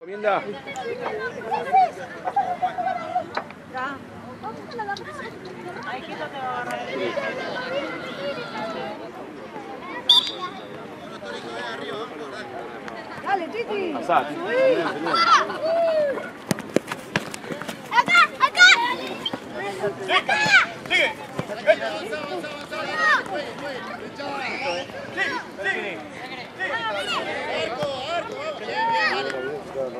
Comienda. Dale, Titi. Pasá. Acá, acá. Dale, Titi. Dale, Rami. Bien, Rami. Vamos, tú.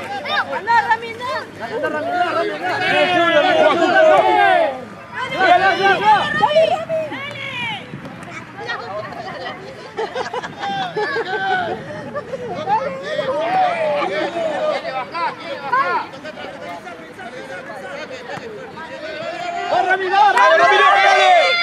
Anda, Rami, anda, Rami, anda. Eh, Julio, Rami, Julio, Rami. Dale, dale, dale. Dale, Rami. Va, Rami, va, Rami. ¡Ramiro, pegale!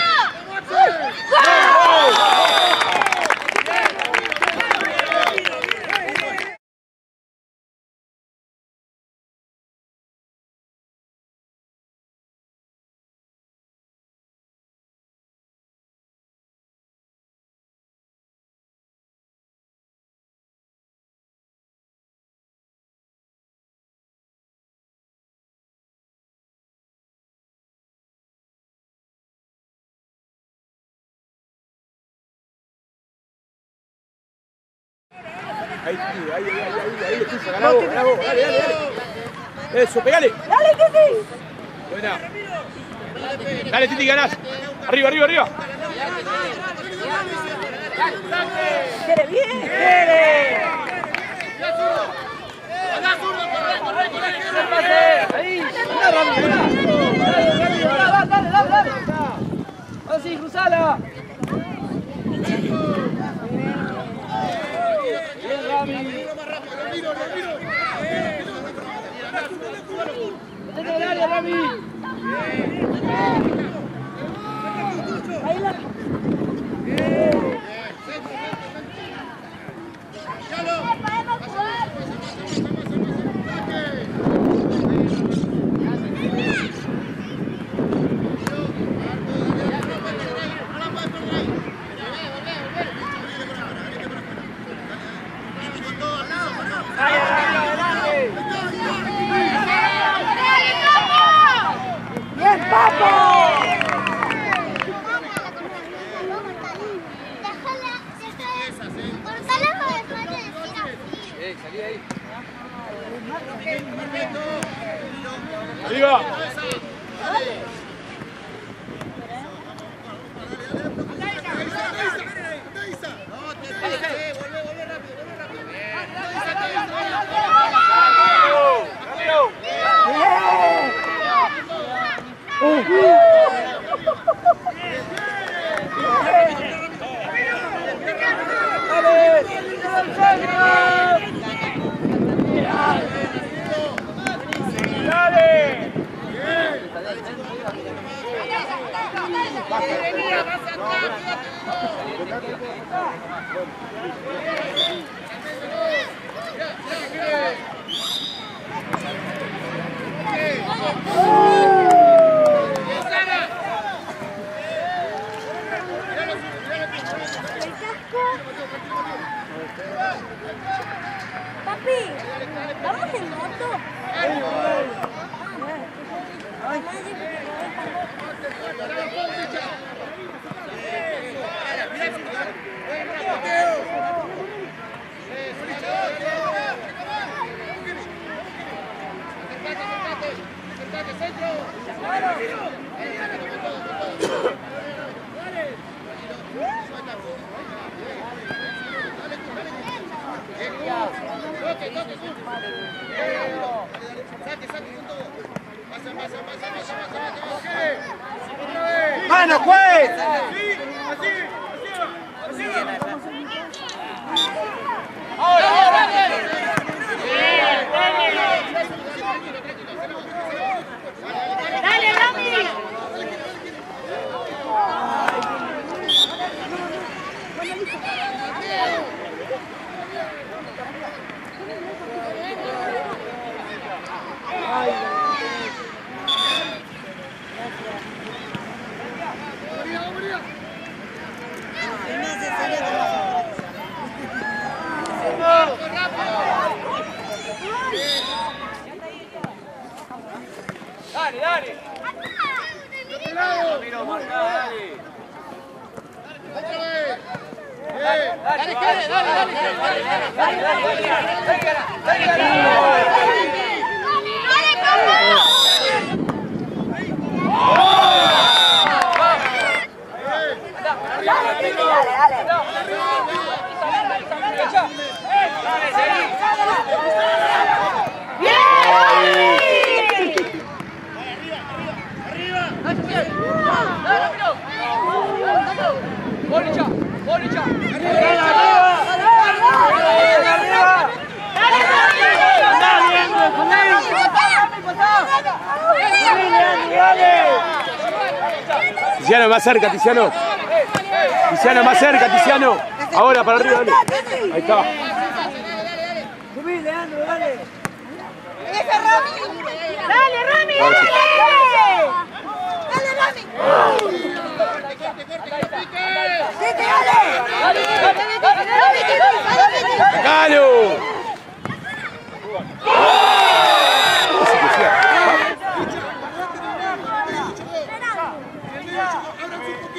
Ahí, ahí, ahí, ahí, ahí, ahí, Tuyo, ganá vos, ganá vos, dale, dale, dale. Eso, pegale. Dale, Titi. Buena. Dale, Titi, ganás. Arriba, arriba, arriba. Quiere bien. Ahí. Rami, anda. Dale, dale, dale, sí, cruzala. Gabi! Arriba. Dale. Papi, ¿vamos en moto? Centro! ¡Mano, juez! ¡Ahora, ahora! Dale, dale, dale, dale. Dale, dale, dale. Dale, seguí. Bolicha, bolicha. Tiziano, más cerca, Tiziano. Tiziano, más cerca, Tiziano. Ahora, para arriba, dale. Ahí está. Dale, Rami, dale. Dale, Rami. ¡Sacalo!